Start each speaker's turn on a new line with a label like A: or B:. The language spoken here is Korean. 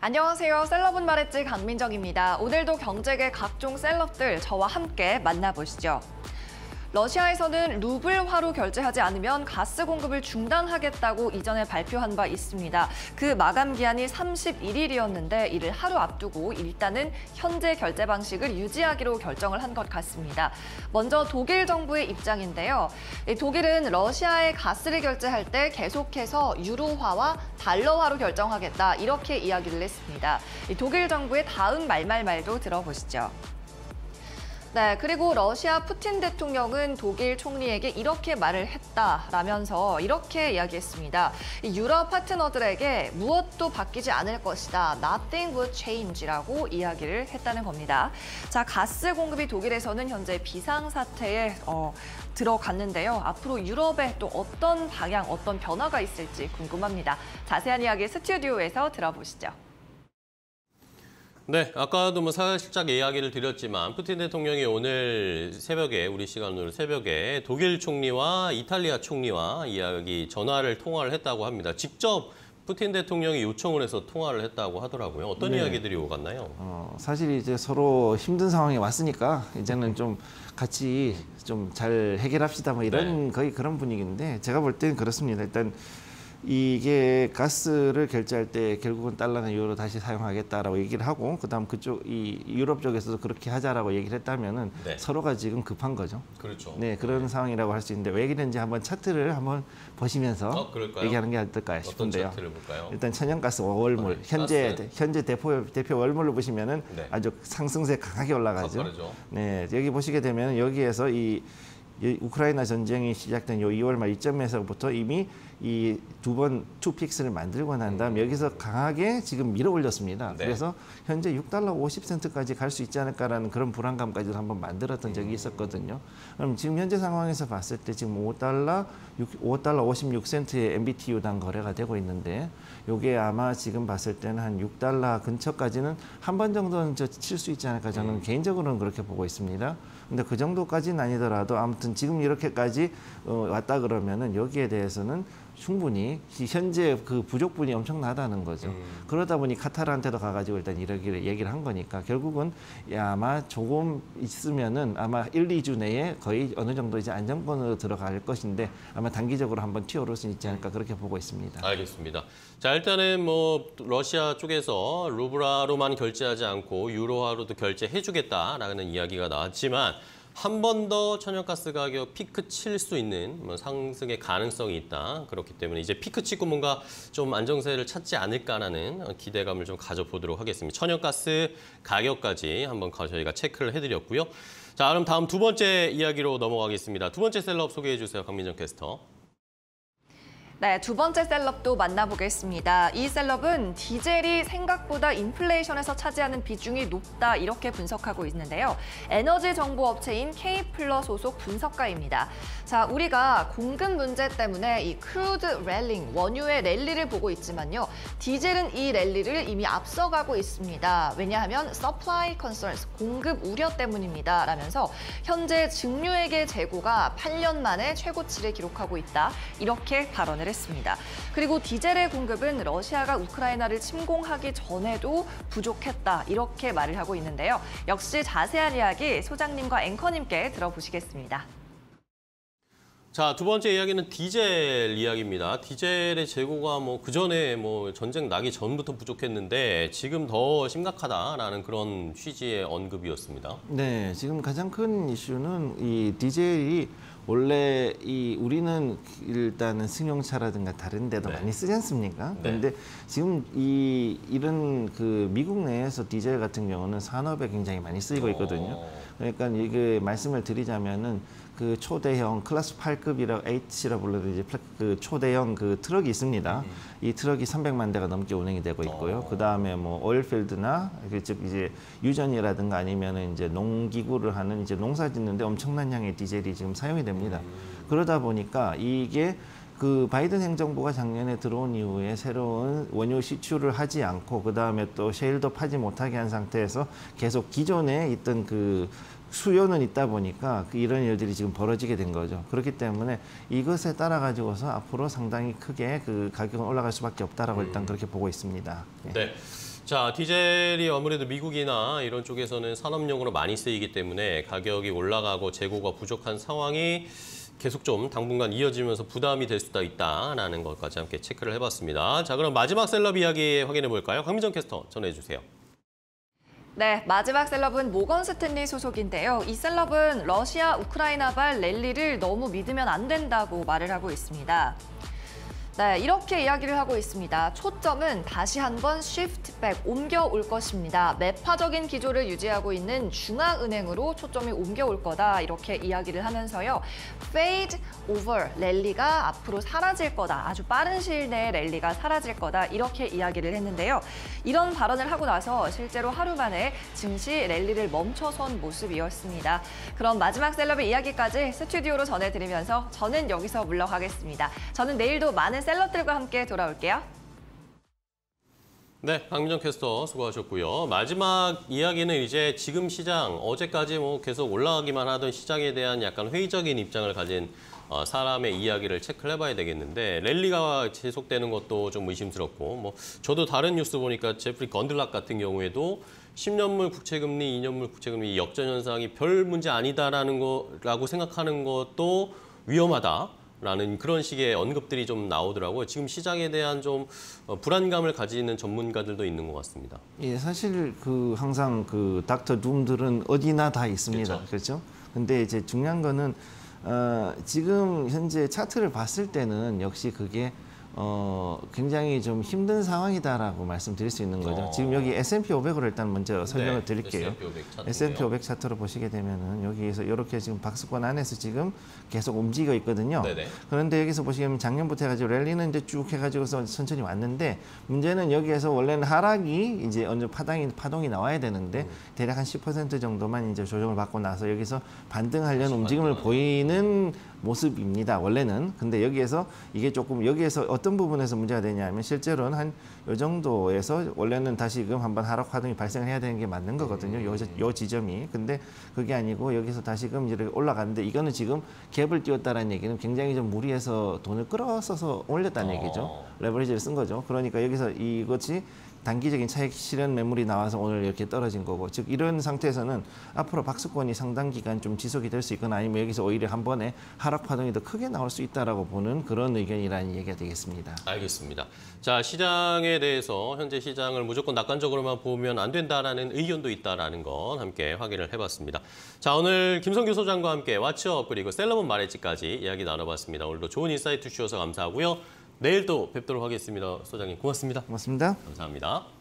A: 안녕하세요. 셀럽은 말했지 강민정입니다. 오늘도 경제계 각종 셀럽들 저와 함께 만나보시죠. 러시아에서는 루블화로 결제하지 않으면 가스 공급을 중단하겠다고 이전에 발표한 바 있습니다. 그 마감 기한이 31일이었는데 이를 하루 앞두고 일단은 현재 결제 방식을 유지하기로 결정을 한 것 같습니다. 먼저 독일 정부의 입장인데요. 독일은 러시아에 가스를 결제할 때 계속해서 유로화와 달러화로 결정하겠다 이렇게 이야기를 했습니다. 독일 정부의 다음 말말말도 들어보시죠. 네, 그리고 러시아 푸틴 대통령은 독일 총리에게 이렇게 말을 했다라면서 이렇게 이야기했습니다. 유럽 파트너들에게 무엇도 바뀌지 않을 것이다. Nothing will change라고 이야기를 했다는 겁니다. 자, 가스 공급이 독일에서는 현재 비상사태에 어, 들어갔는데요. 앞으로 유럽에 또 어떤 방향, 어떤 변화가 있을지 궁금합니다. 자세한 이야기 스튜디오에서 들어보시죠.
B: 네, 아까도 뭐 살짝 이야기를 드렸지만 푸틴 대통령이 오늘 새벽에 우리 시간으로 새벽에 독일 총리와 이탈리아 총리와 이야기 전화를 통화를 했다고 합니다. 직접 푸틴 대통령이 요청을 해서 통화를 했다고 하더라고요. 어떤 네. 이야기들이 오갔나요? 어,
C: 사실 이제 서로 힘든 상황에 왔으니까 이제는 좀 같이 좀 잘 해결합시다 뭐 이런 네. 거의 그런 분위기인데 제가 볼 때는 그렇습니다. 일단 이게 가스를 결제할 때 결국은 달러나 유로 다시 사용하겠다라고 얘기를 하고 그다음 그쪽 이 유럽 쪽에서도 그렇게 하자라고 얘기를 했다면은 네. 서로가 지금 급한 거죠.
B: 그렇죠.
C: 네 그런 네. 상황이라고 할 수 있는데 왜 그런지 한번 차트를 한번 보시면서 어, 얘기하는 게 어떨까 싶은데요.
B: 어떤 차트를 볼까요?
C: 일단 천연가스 월물 어, 현재 가스. 현재 대표 대표 월물을 보시면은 네. 아주 상승세 강하게 올라가죠. 네 여기 보시게 되면 여기에서 이 우크라이나 전쟁이 시작된 요 2월 말 이점에서부터 이미 이 두 번 투픽스를 만들고 난 다음 음. 여기서 강하게 지금 밀어 올렸습니다. 네. 그래서 현재 6달러 50센트까지 갈 수 있지 않을까라는 그런 불안감까지도 한번 만들었던 적이 음. 있었거든요. 그럼 지금 현재 상황에서 봤을 때 지금 5달러 6, 5달러 56센트의 MBTU당 거래가 되고 있는데 요게 아마 지금 봤을 때는 한 6달러 근처까지는 한 번 정도는 칠 수 있지 않을까 저는 음. 개인적으로는 그렇게 보고 있습니다. 근데 그 정도까지는 아니더라도 아무튼 지금 이렇게까지 어, 왔다 그러면은 여기에 대해서는 충분히 현재 그 부족분이 엄청나다는 거죠. 음. 그러다 보니 카타르한테도 가가지고 일단 이러기를 얘기를 한 거니까 결국은 아마 조금 있으면은 아마 1, 2주 내에 거의 어느 정도 이제 안정권으로 들어갈 것인데 아마 단기적으로 한번 튀어오를 수 있지 않을까 그렇게 보고 있습니다.
B: 알겠습니다. 자 일단은 뭐 러시아 쪽에서 루브라로만 결제하지 않고 유로화로도 결제해주겠다라는 이야기가 나왔지만 한 번 더 천연가스 가격 피크 칠 수 있는 뭐 상승의 가능성이 있다. 그렇기 때문에 이제 피크 치고 뭔가 좀 안정세를 찾지 않을까라는 기대감을 좀 가져보도록 하겠습니다. 천연가스 가격까지 한번 저희가 체크를 해드렸고요. 자, 그럼 다음 두 번째 이야기로 넘어가겠습니다. 두 번째 셀럽 소개해 주세요, 강민정 캐스터.
A: 네, 두 번째 셀럽도 만나보겠습니다. 이 셀럽은 디젤이 생각보다 인플레이션에서 차지하는 비중이 높다 이렇게 분석하고 있는데요. 에너지 정보 업체인 케이플러 소속 분석가입니다. 자, 우리가 공급 문제 때문에 이 crude rallying, 원유의 랠리를 보고 있지만요. 디젤은 이 랠리를 이미 앞서가고 있습니다. 왜냐하면 supply concerns, 공급 우려 때문입니다. 라면서 현재 증류액의 재고가 8년 만에 최고치를 기록하고 있다. 이렇게 발언을 했습니다. 그리고 디젤의 공급은 러시아가 우크라이나를 침공하기 전에도 부족했다 이렇게 말을 하고 있는데요. 역시 자세한 이야기 소장님과 앵커님께 들어보시겠습니다.
B: 자, 두 번째 이야기는 디젤 이야기입니다. 디젤의 재고가 뭐 그전에 뭐 전쟁 나기 전부터 부족했는데 지금 더 심각하다라는 그런 취지의 언급이었습니다.
C: 네, 지금 가장 큰 이슈는 이 디젤이 원래 이 우리는 일단은 승용차라든가 다른 데도 네. 많이 쓰지 않습니까? 네. 그런데 지금 이 이런 그 미국 내에서 디젤 같은 경우는 산업에 굉장히 많이 쓰이고 있거든요. 오. 그러니까 이게 말씀을 드리자면은 그 초대형 클래스 8급이라 H라 불러도 이제 그 초대형 그 트럭이 있습니다. 음. 이 트럭이 300만 대가 넘게 운행이 되고 있고요. 그 다음에 뭐 oil field나 그즉 이제 유전이라든가 아니면은 이제 농기구를 하는 이제 농사 짓는데 엄청난 양의 디젤이 지금 사용이 됩니다. 음. 그러다 보니까 이게 그 바이든 행정부가 작년에 들어온 이후에 새로운 원유 시추를 하지 않고 그 다음에 또 셰일도 파지 못하게 한 상태에서 계속 기존에 있던 그 수요는 있다 보니까 그 이런 일들이 지금 벌어지게 된 거죠. 그렇기 때문에 이것에 따라 가지고서 앞으로 상당히 크게 그 가격은 올라갈 수밖에 없다라고 음. 일단 그렇게 보고 있습니다.
B: 네. 네. 자, 디젤이 아무래도 미국이나 이런 쪽에서는 산업용으로 많이 쓰이기 때문에 가격이 올라가고 재고가 부족한 상황이 계속 좀 당분간 이어지면서 부담이 될 수도 있다라는 것까지 함께 체크를 해봤습니다. 자, 그럼 마지막 셀럽 이야기 확인해 볼까요? 강민정 캐스터 전해주세요.
A: 네, 마지막 셀럽은 모건 스탠리 소속인데요. 이 셀럽은 러시아 우크라이나발 랠리를 너무 믿으면 안 된다고 말을 하고 있습니다. 네, 이렇게 이야기를 하고 있습니다. 초점은 다시 한번 shiftback, 옮겨올 것입니다. 매파적인 기조를 유지하고 있는 중앙은행으로 초점이 옮겨올 거다 이렇게 이야기를 하면서요. fade over, 랠리가 앞으로 사라질 거다. 아주 빠른 시일 내에 랠리가 사라질 거다 이렇게 이야기를 했는데요. 이런 발언을 하고 나서 실제로 하루 만에 증시 랠리를 멈춰선 모습이었습니다. 그럼 마지막 셀럽의 이야기까지 스튜디오로 전해드리면서 저는 여기서 물러가겠습니다. 저는 내일도 많은 셀럽들과 함께 돌아올게요.
B: 네, 강민정 캐스터 수고하셨고요. 마지막 이야기는 이제 지금 시장, 어제까지 뭐 계속 올라가기만 하던 시장에 대한 약간 회의적인 입장을 가진 어, 사람의 이야기를 체크를 해봐야 되겠는데 랠리가 지속되는 것도 좀 의심스럽고 뭐 저도 다른 뉴스 보니까 제프리 건들락 같은 경우에도 10년물 국채금리, 2년물 국채금리 역전 현상이 별 문제 아니다라는 거라고 생각하는 것도 위험하다. 라는 그런 식의 언급들이 좀 나오더라고요. 지금 시장에 대한 좀 어, 불안감을 가지는 전문가들도 있는 것 같습니다.
C: 예, 사실 그 항상 그 닥터 둠들은 어디나 다 있습니다.
B: 그렇죠.
C: 그렇죠? 근데 이제 중요한 거는 어, 지금 현재 차트를 봤을 때는 역시 그게 어, 굉장히 좀 힘든 상황이다라고 말씀드릴 수 있는 거죠.
B: 어.
C: 지금 여기 S&P 500으로 일단 먼저 설명을
B: 네,
C: 드릴게요.
B: S&P 500 차트고요.
C: S&P 500 차트로 보시게 되면은 여기에서 이렇게 지금 박스권 안에서 지금 계속 움직여 있거든요.
B: 네네.
C: 그런데 여기서 보시면 작년부터 해가지고 랠리는 이제 쭉 해가지고서 천천히 왔는데 문제는 여기에서 원래는 하락이 이제 어느 정도 파동이 파동이 나와야 되는데
B: 음.
C: 대략 한 10% 정도만 이제 조정을 받고 나서 여기서 반등하려는 움직임을
B: 반등하는.
C: 보이는 모습입니다. 원래는 근데 여기에서 이게 조금 여기에서 어떤 부분에서 문제가 되냐면 실제로는 한 요 정도에서 원래는 다시금 한번 하락 파동이 발생을 해야 되는 게 맞는 거거든요. 요, 지- 요 지점이 근데 그게 아니고 여기서 다시금 이렇게 올라갔는데 이거는 지금 갭을 띄웠다는 얘기는 굉장히 좀 무리해서 돈을 끌어서서 올렸다는
B: 어.
C: 얘기죠. 레버리지를 쓴 거죠. 그러니까 여기서 이것이 단기적인 차익 실현 매물이 나와서 오늘 이렇게 떨어진 거고 즉 이런 상태에서는 앞으로 박스권이 상당 기간 좀 지속이 될 수 있거나 아니면 여기서 오히려 한 번에 하락 파동이 더 크게 나올 수 있다라고 보는 그런 의견이라는 얘기가 되겠습니다.
B: 알겠습니다. 자, 시장에 대해서 현재 시장을 무조건 낙관적으로만 보면 안 된다라는 의견도 있다라는 건 함께 확인을 해봤습니다. 자, 오늘 김성규 소장과 함께 What's Up 그리고 셀럽은 말했지까지 이야기 나눠봤습니다. 오늘도 좋은 insight 주셔서 감사하고요. 내일 또 뵙도록 하겠습니다. 소장님 고맙습니다.
C: 고맙습니다.
B: 감사합니다.